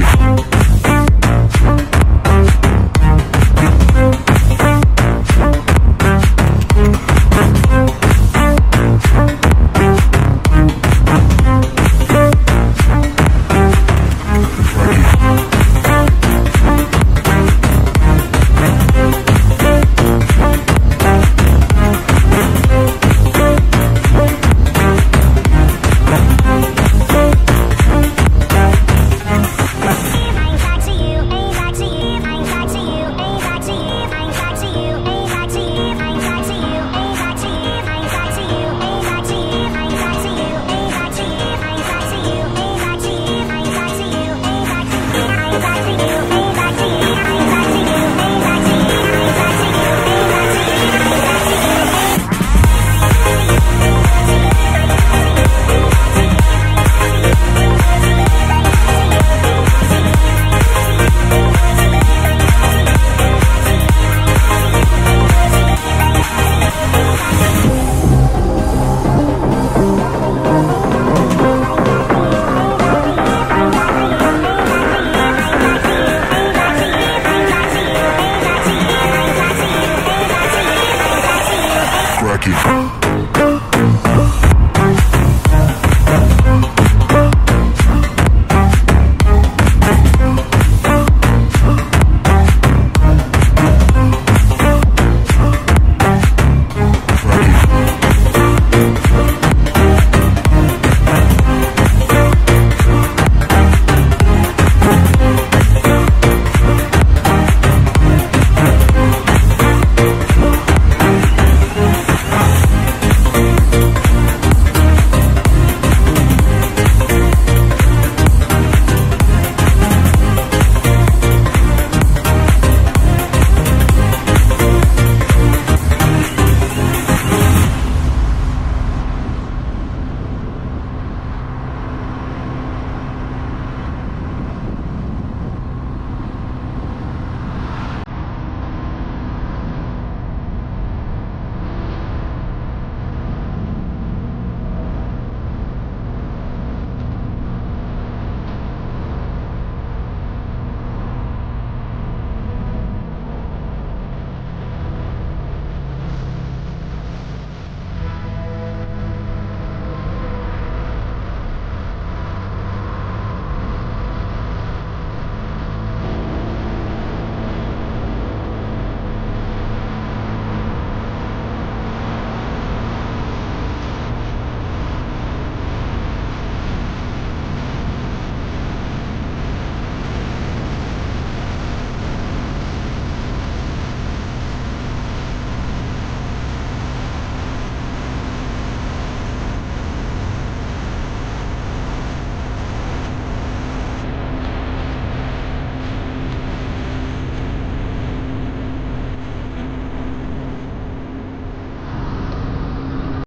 you.